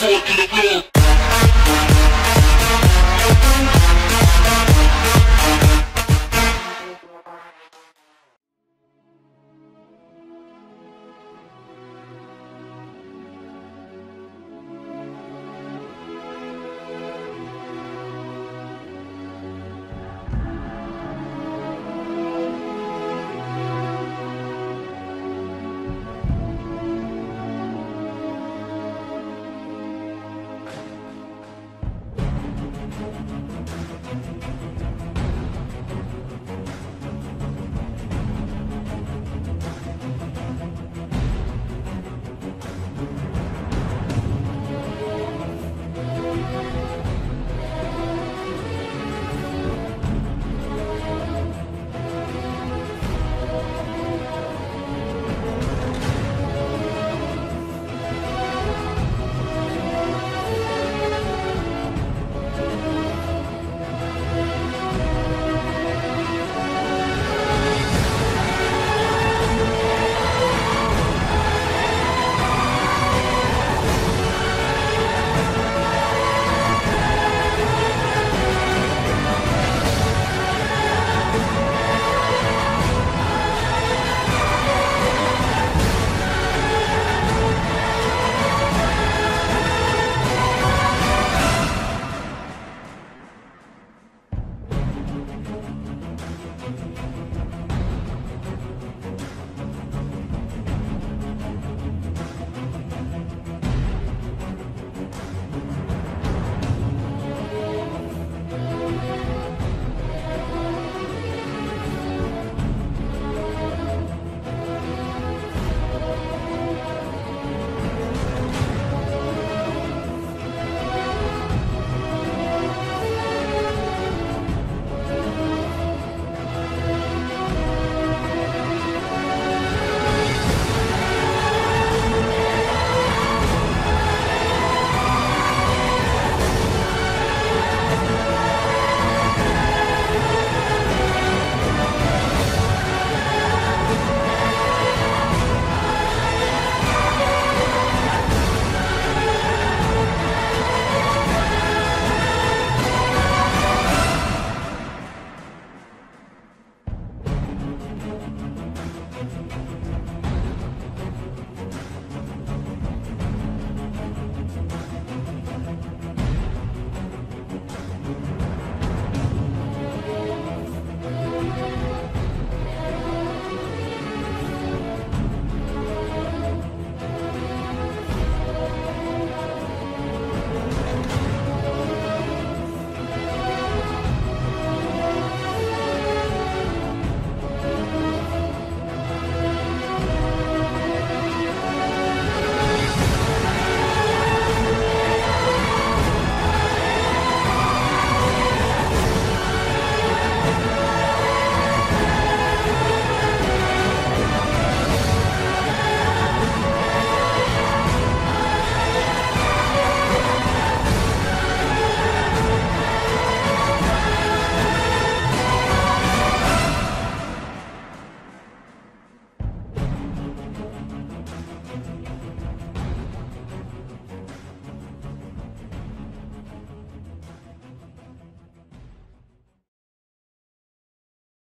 foot to the floor.